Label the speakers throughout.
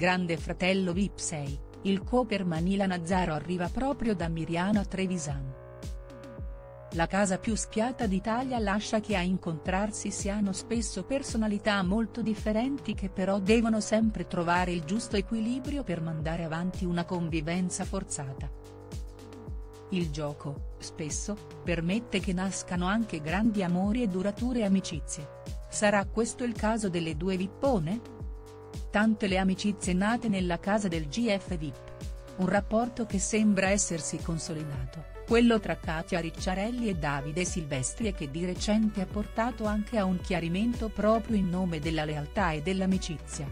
Speaker 1: Grande fratello VIP 6, il co per Manila Nazzaro arriva proprio da Miriana Trevisan. La casa più spiata d'Italia lascia che a incontrarsi siano spesso personalità molto differenti che però devono sempre trovare il giusto equilibrio per mandare avanti una convivenza forzata. Il gioco, spesso, permette che nascano anche grandi amori e durature amicizie. Sarà questo il caso delle due vippone? Tante le amicizie nate nella casa del GF VIP. Un rapporto che sembra essersi consolidato quello tra Katia Ricciarelli e Davide Silvestri e che di recente ha portato anche a un chiarimento proprio in nome della lealtà e dell'amicizia.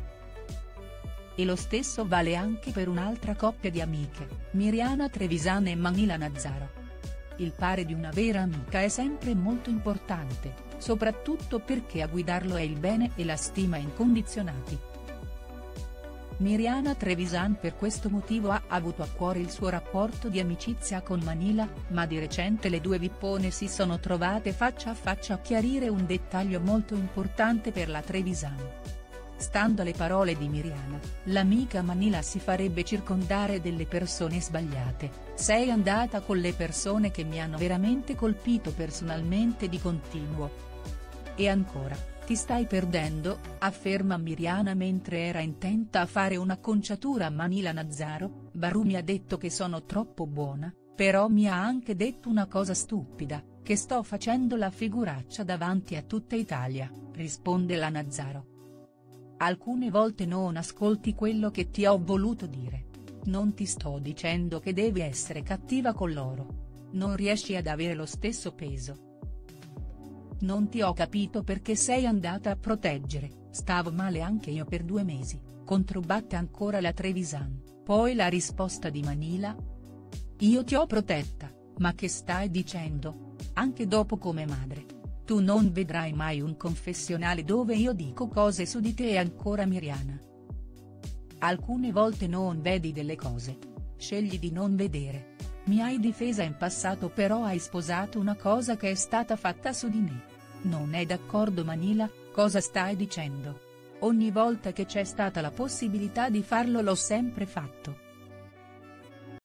Speaker 1: E lo stesso vale anche per un'altra coppia di amiche, Miriana Trevisan e Manila Nazzaro. Il pare di una vera amica è sempre molto importante, soprattutto perché a guidarlo è il bene e la stima incondizionati. Miriana Trevisan per questo motivo ha avuto a cuore il suo rapporto di amicizia con Manila, ma di recente le due vippone si sono trovate faccia a faccia a chiarire un dettaglio molto importante per la Trevisan. Stando alle parole di Miriana, l'amica Manila si farebbe circondare delle persone sbagliate, sei andata con le persone che mi hanno veramente colpito personalmente di continuo. E ancora ti stai perdendo, afferma Miriana mentre era intenta a fare una conciatura a Manila Nazzaro, Baru mi ha detto che sono troppo buona, però mi ha anche detto una cosa stupida, che sto facendo la figuraccia davanti a tutta Italia, risponde la Nazzaro. Alcune volte non ascolti quello che ti ho voluto dire. Non ti sto dicendo che devi essere cattiva con loro. Non riesci ad avere lo stesso peso non ti ho capito perché sei andata a proteggere, stavo male anche io per due mesi, controbatte ancora la Trevisan, poi la risposta di Manila? Io ti ho protetta, ma che stai dicendo? Anche dopo come madre. Tu non vedrai mai un confessionale dove io dico cose su di te e ancora Miriana. Alcune volte non vedi delle cose. Scegli di non vedere. Mi hai difesa in passato però hai sposato una cosa che è stata fatta su di me. Non è d'accordo Manila, cosa stai dicendo? Ogni volta che c'è stata la possibilità di farlo l'ho sempre fatto.